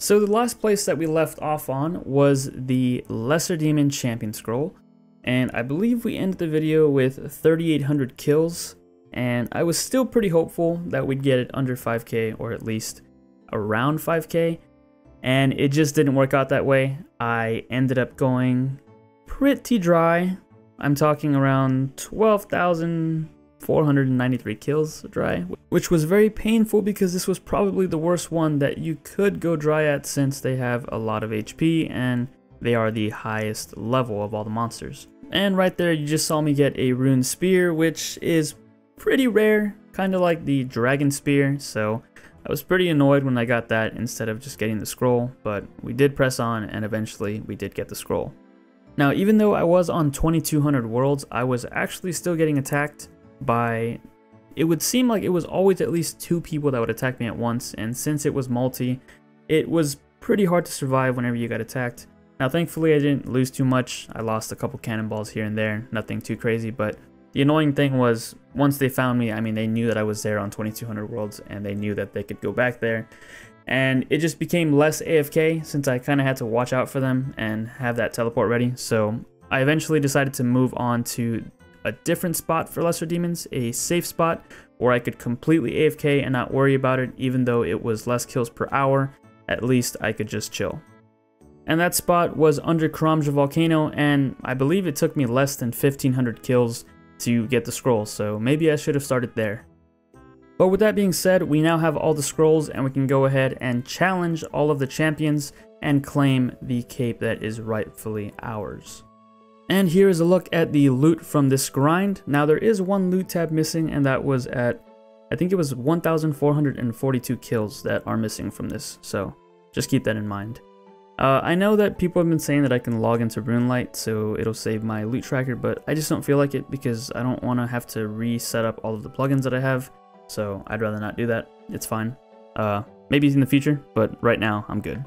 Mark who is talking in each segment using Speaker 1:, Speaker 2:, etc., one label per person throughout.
Speaker 1: So the last place that we left off on was the Lesser Demon Champion Scroll, and I believe we ended the video with 3,800 kills, and I was still pretty hopeful that we'd get it under 5k, or at least around 5k, and it just didn't work out that way. I ended up going pretty dry. I'm talking around 12,000 493 kills dry, which was very painful because this was probably the worst one that you could go dry at since they have a lot of HP and they are the highest level of all the monsters. And right there you just saw me get a rune spear which is pretty rare, kind of like the dragon spear, so I was pretty annoyed when I got that instead of just getting the scroll, but we did press on and eventually we did get the scroll. Now even though I was on 2200 worlds, I was actually still getting attacked by it would seem like it was always at least two people that would attack me at once, and since it was multi, it was pretty hard to survive whenever you got attacked. Now thankfully I didn't lose too much, I lost a couple cannonballs here and there, nothing too crazy, but the annoying thing was, once they found me, I mean they knew that I was there on 2200 worlds, and they knew that they could go back there, and it just became less AFK since I kind of had to watch out for them and have that teleport ready, so I eventually decided to move on to a different spot for Lesser Demons, a safe spot where I could completely AFK and not worry about it even though it was less kills per hour, at least I could just chill. And that spot was under Karamja Volcano and I believe it took me less than 1500 kills to get the scroll, so maybe I should have started there. But with that being said, we now have all the scrolls and we can go ahead and challenge all of the champions and claim the cape that is rightfully ours. And here is a look at the loot from this grind. Now there is one loot tab missing and that was at, I think it was 1,442 kills that are missing from this. So just keep that in mind. Uh, I know that people have been saying that I can log into RuneLite so it'll save my loot tracker, but I just don't feel like it because I don't want to have to reset up all of the plugins that I have. So I'd rather not do that. It's fine. Uh, maybe in the future, but right now I'm good.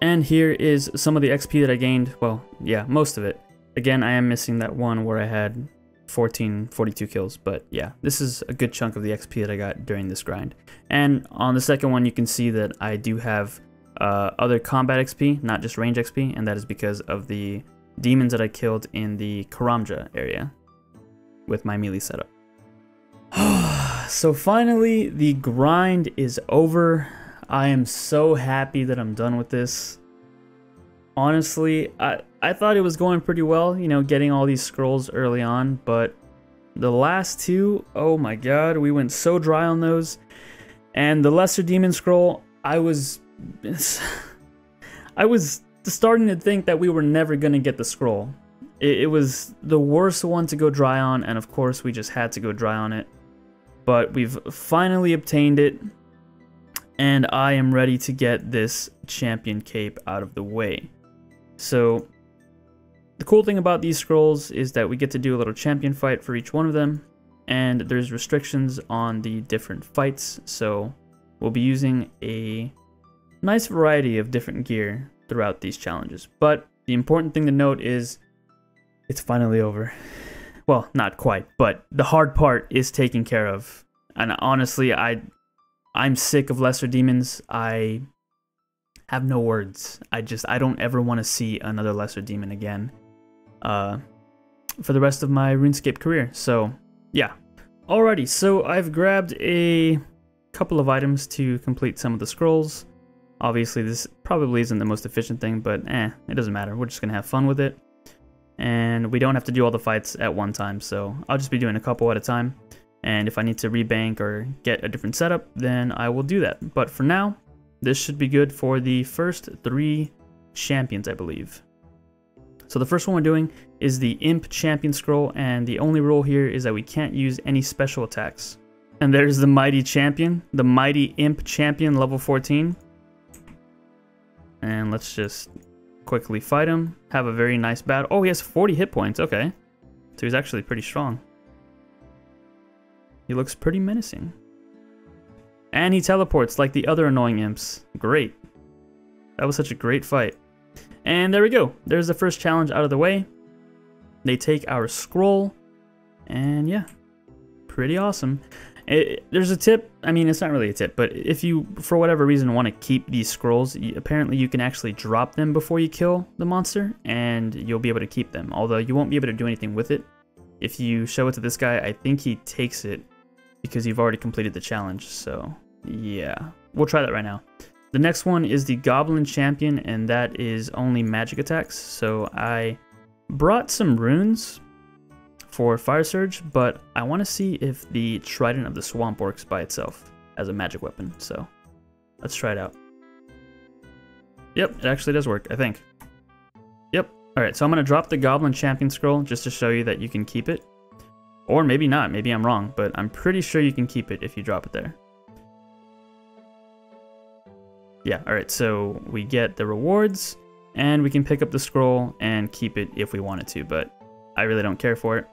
Speaker 1: And here is some of the XP that I gained. Well, yeah, most of it. Again, I am missing that one where I had 14, 42 kills, but yeah, this is a good chunk of the XP that I got during this grind. And on the second one, you can see that I do have uh, other combat XP, not just range XP, and that is because of the demons that I killed in the Karamja area with my melee setup. so finally, the grind is over. I am so happy that I'm done with this. Honestly, I, I thought it was going pretty well, you know, getting all these scrolls early on, but the last two, oh my god, we went so dry on those. And the Lesser Demon Scroll, I was... I was starting to think that we were never going to get the scroll. It, it was the worst one to go dry on, and of course we just had to go dry on it. But we've finally obtained it, and I am ready to get this champion cape out of the way. So the cool thing about these scrolls is that we get to do a little champion fight for each one of them, and there's restrictions on the different fights, so we'll be using a nice variety of different gear throughout these challenges. But the important thing to note is it's finally over. Well, not quite, but the hard part is taken care of. And honestly, I I'm sick of lesser demons. I have no words. I just I don't ever want to see another lesser demon again uh, for the rest of my RuneScape career. So yeah. Alrighty, so I've grabbed a couple of items to complete some of the scrolls. Obviously this probably isn't the most efficient thing, but eh, it doesn't matter. We're just going to have fun with it. And we don't have to do all the fights at one time, so I'll just be doing a couple at a time. And if I need to rebank or get a different setup, then I will do that. But for now, this should be good for the first three champions, I believe. So the first one we're doing is the Imp Champion Scroll, and the only rule here is that we can't use any special attacks. And there's the Mighty Champion, the Mighty Imp Champion, level 14. And let's just quickly fight him, have a very nice battle. Oh, he has 40 hit points, okay. So he's actually pretty strong. He looks pretty menacing. And he teleports like the other annoying imps. Great. That was such a great fight. And there we go. There's the first challenge out of the way. They take our scroll. And yeah, pretty awesome. It, there's a tip. I mean, it's not really a tip, but if you, for whatever reason, want to keep these scrolls, you, apparently you can actually drop them before you kill the monster, and you'll be able to keep them. Although you won't be able to do anything with it. If you show it to this guy, I think he takes it because you've already completed the challenge. So yeah, we'll try that right now. The next one is the Goblin Champion, and that is only magic attacks. So I brought some runes for Fire Surge, but I want to see if the Trident of the Swamp works by itself as a magic weapon. So let's try it out. Yep, it actually does work, I think. Yep. Alright, so I'm going to drop the Goblin Champion Scroll just to show you that you can keep it. Or maybe not, maybe I'm wrong, but I'm pretty sure you can keep it if you drop it there. Yeah, alright, so we get the rewards, and we can pick up the scroll and keep it if we wanted to, but I really don't care for it.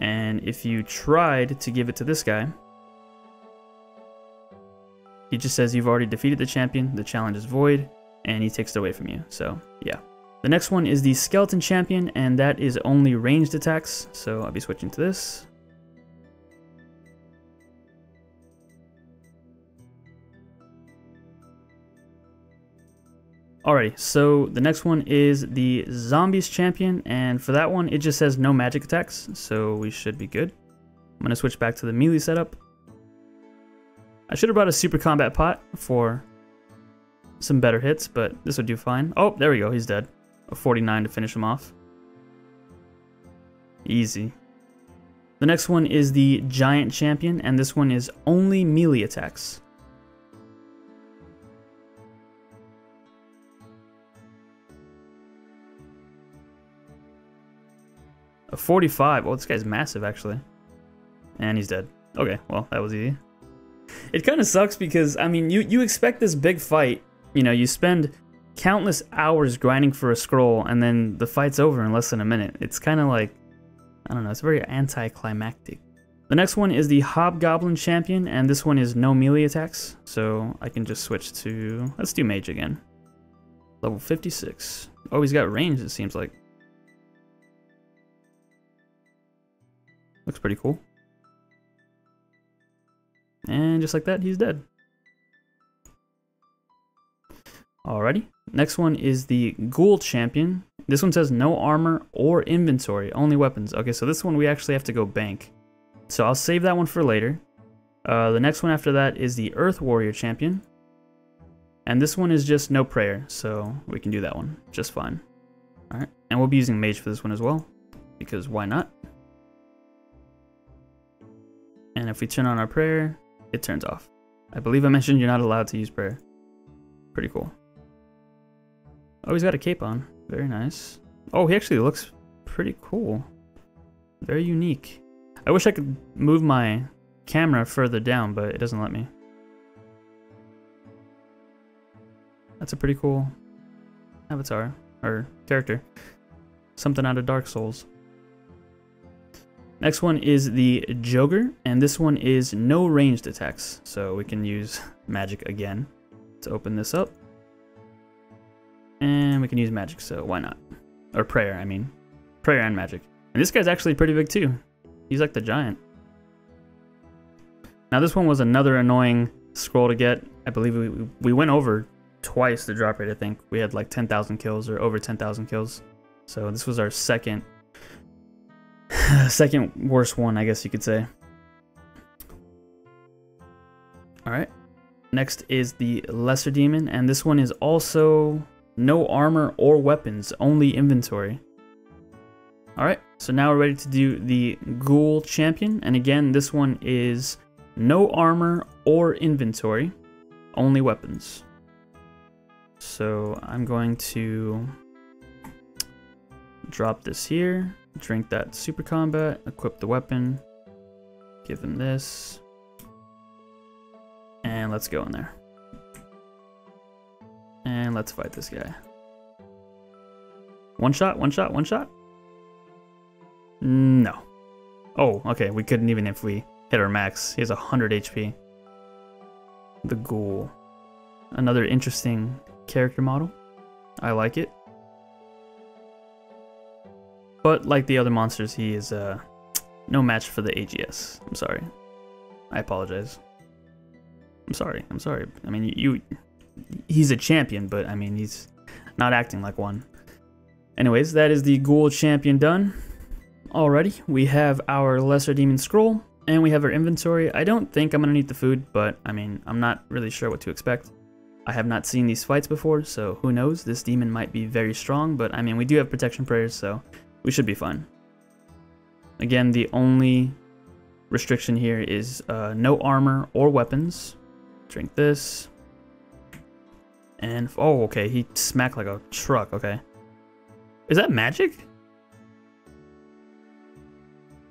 Speaker 1: And if you tried to give it to this guy, he just says you've already defeated the champion, the challenge is void, and he takes it away from you, so yeah. The next one is the Skeleton Champion, and that is only ranged attacks, so I'll be switching to this. Alrighty, so the next one is the Zombies Champion, and for that one, it just says no magic attacks, so we should be good. I'm to switch back to the melee setup. I should have brought a Super Combat Pot for some better hits, but this would do fine. Oh, there we go, he's dead. A 49 to finish him off. Easy. The next one is the Giant Champion, and this one is only melee attacks. A 45. Oh, this guy's massive, actually. And he's dead. Okay, well, that was easy. It kind of sucks because, I mean, you, you expect this big fight. You know, you spend countless hours grinding for a scroll, and then the fight's over in less than a minute. It's kind of like, I don't know, it's very anticlimactic. The next one is the Hobgoblin Champion, and this one is no melee attacks, so I can just switch to, let's do Mage again. Level 56. Oh, he's got range, it seems like. Looks pretty cool. And just like that, he's dead. Alrighty. Next one is the Ghoul Champion. This one says no armor or inventory, only weapons. Okay, so this one we actually have to go bank. So I'll save that one for later. Uh, the next one after that is the Earth Warrior Champion. And this one is just no prayer, so we can do that one just fine. Alright, and we'll be using Mage for this one as well, because why not? And if we turn on our prayer, it turns off. I believe I mentioned you're not allowed to use prayer. Pretty cool. Oh, he's got a cape on. Very nice. Oh, he actually looks pretty cool. Very unique. I wish I could move my camera further down, but it doesn't let me. That's a pretty cool avatar, or character. Something out of Dark Souls. Next one is the Jogre, and this one is no ranged attacks, so we can use magic again to open this up. And we can use magic, so why not? Or prayer, I mean. Prayer and magic. And this guy's actually pretty big too. He's like the giant. Now this one was another annoying scroll to get. I believe we, we went over twice the drop rate, I think. We had like 10,000 kills or over 10,000 kills. So this was our second Second worst one, I guess you could say. Alright. Next is the Lesser Demon, and this one is also no armor or weapons, only inventory. Alright, so now we're ready to do the Ghoul Champion, and again, this one is no armor or inventory, only weapons. So I'm going to drop this here. Drink that super combat, equip the weapon, give him this, and let's go in there. And let's fight this guy. One shot, one shot, one shot? No. Oh, okay, we couldn't even if we hit our max. He has 100 HP. The Ghoul. Another interesting character model. I like it. But like the other monsters, he is uh, no match for the AGS. I'm sorry. I apologize. I'm sorry. I'm sorry. I mean, you, he's a champion, but I mean, he's not acting like one. Anyways, that is the Ghoul champion done. Alrighty, we have our Lesser Demon Scroll, and we have our inventory. I don't think I'm to need the food, but I mean, I'm not really sure what to expect. I have not seen these fights before, so who knows? This demon might be very strong, but I mean, we do have protection prayers, so we should be fine. Again, the only restriction here is uh, no armor or weapons. Drink this. And, oh, okay, he smacked like a truck, okay. Is that magic?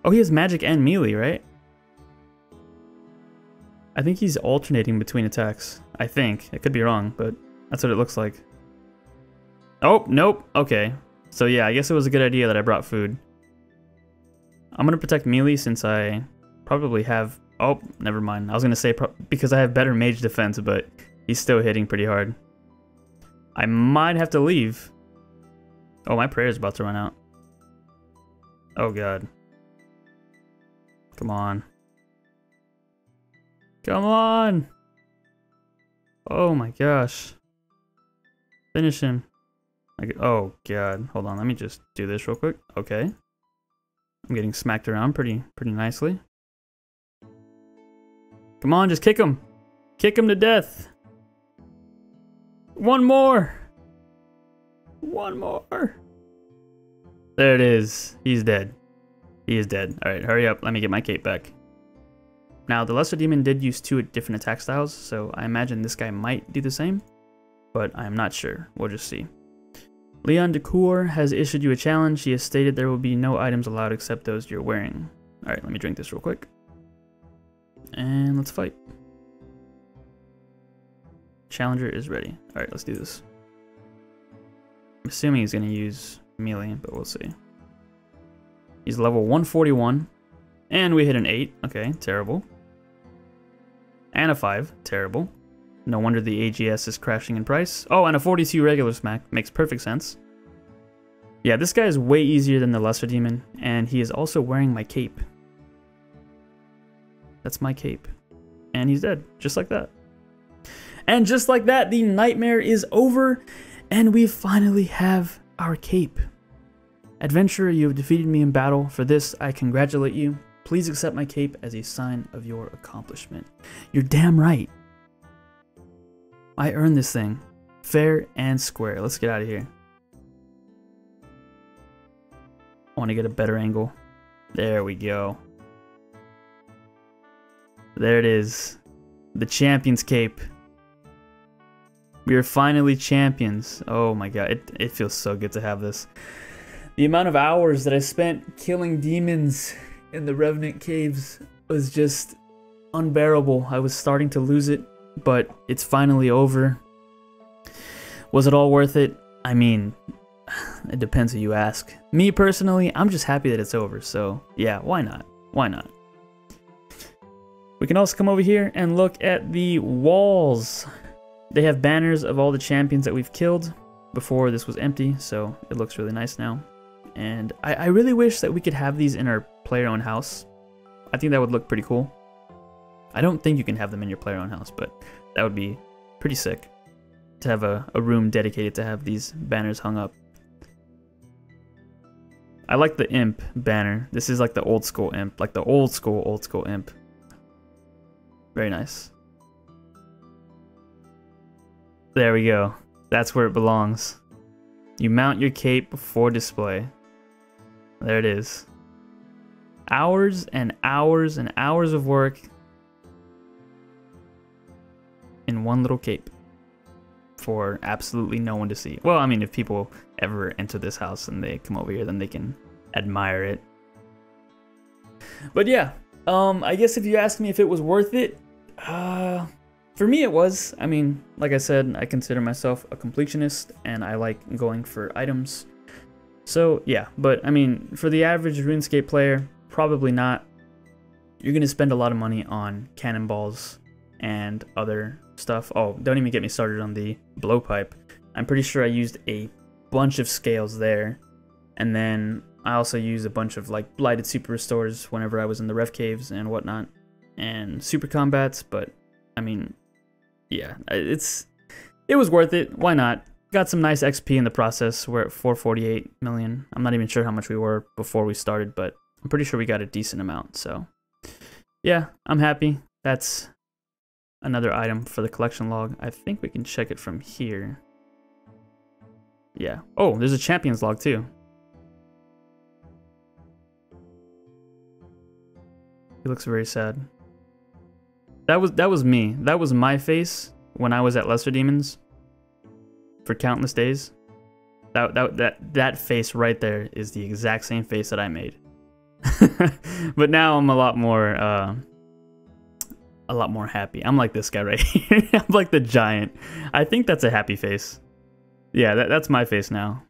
Speaker 1: Oh, he has magic and melee, right? I think he's alternating between attacks. I think. I could be wrong, but that's what it looks like. Oh, nope. Okay. So yeah, I guess it was a good idea that I brought food. I'm going to protect melee since I probably have... Oh, never mind. I was going to say because I have better mage defense, but he's still hitting pretty hard. I might have to leave. Oh, my prayer is about to run out. Oh, God. Come on. Come on! Oh my gosh. Finish him. Oh god, hold on, let me just do this real quick. Okay. I'm getting smacked around pretty pretty nicely. Come on, just kick him. Kick him to death. One more. One more. There it is. He's dead. He is dead. Alright, hurry up. Let me get my cape back. Now, the Lesser Demon did use two different attack styles, so I imagine this guy might do the same, but I'm not sure. We'll just see. Leon d'Cour has issued you a challenge. He has stated there will be no items allowed except those you're wearing. Alright, let me drink this real quick. And let's fight. Challenger is ready. Alright, let's do this. I'm assuming he's going to use melee, but we'll see. He's level 141. And we hit an 8. Okay, terrible. And a 5. Terrible. No wonder the AGS is crashing in price. Oh, and a 42 regular smack. Makes perfect sense. Yeah, this guy is way easier than the Lesser Demon, and he is also wearing my cape. That's my cape. And he's dead, just like that. And just like that, the nightmare is over, and we finally have our cape. Adventurer, you have defeated me in battle. For this, I congratulate you. Please accept my cape as a sign of your accomplishment. You're damn right. I earned this thing. Fair and square. Let's get out of here. I want to get a better angle. There we go. There it is. The champion's cape. We are finally champions. Oh my god, it, it feels so good to have this. The amount of hours that I spent killing demons in the Revenant Caves was just unbearable. I was starting to lose it, but it's finally over. Was it all worth it? I mean, it depends who you ask. Me personally, I'm just happy that it's over, so yeah, why not? Why not? We can also come over here and look at the walls. They have banners of all the champions that we've killed. Before this was empty, so it looks really nice now. And I, I really wish that we could have these in our player-owned house. I think that would look pretty cool. I don't think you can have them in your player-owned house, but that would be pretty sick to have a, a room dedicated to have these banners hung up. I like the imp banner. This is like the old school imp, like the old school, old school imp. Very nice. There we go. That's where it belongs. You mount your cape before display. There it is. Hours and hours and hours of work in one little cape for absolutely no one to see. Well, I mean, if people ever enter this house and they come over here, then they can admire it. But yeah, um, I guess if you ask me if it was worth it, uh, for me it was. I mean, like I said, I consider myself a completionist and I like going for items. So yeah, but I mean, for the average RuneScape player, probably not. You're going to spend a lot of money on cannonballs and other stuff. Oh, don't even get me started on the blowpipe. I'm pretty sure I used a bunch of scales there. And then I also used a bunch of like blighted super restores whenever I was in the rev caves and whatnot. and super combats, but I mean, yeah, it's it was worth it. Why not? Got some nice XP in the process. We're at 448 million. I'm not even sure how much we were before we started, but I'm pretty sure we got a decent amount. So, yeah, I'm happy. That's another item for the collection log. I think we can check it from here. Yeah. Oh, there's a champions log too. He looks very sad. That was that was me. That was my face when I was at Lesser Demons for countless days. That that that that face right there is the exact same face that I made. but now I'm a lot more uh, a lot more happy. I'm like this guy right here. I'm like the giant. I think that's a happy face. Yeah, that, that's my face now.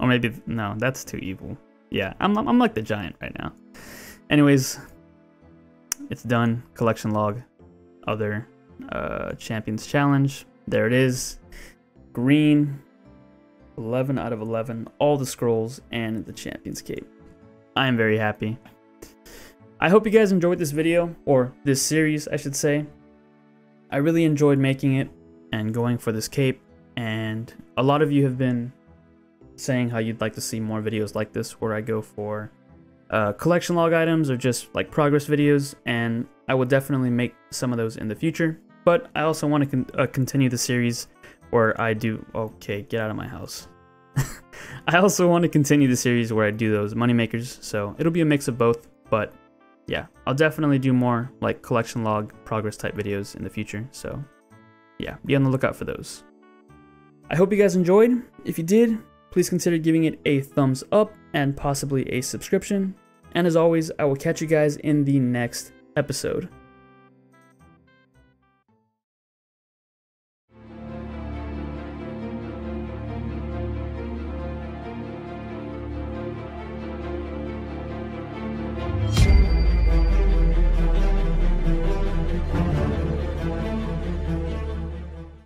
Speaker 1: Or maybe no, that's too evil. Yeah, I'm I'm like the giant right now. Anyways, it's done. Collection log, other uh, champions challenge. There it is. Green, 11 out of 11. All the scrolls and the champions cape. I am very happy. I hope you guys enjoyed this video, or this series, I should say. I really enjoyed making it and going for this cape, and a lot of you have been saying how you'd like to see more videos like this where I go for uh, collection log items or just like progress videos, and I will definitely make some of those in the future. But I also want to con uh, continue the series where I do. Okay, get out of my house. I also want to continue the series where I do those moneymakers, so it'll be a mix of both, but yeah, I'll definitely do more like collection log progress type videos in the future. So yeah, be on the lookout for those. I hope you guys enjoyed. If you did, please consider giving it a thumbs up and possibly a subscription. And as always, I will catch you guys in the next episode.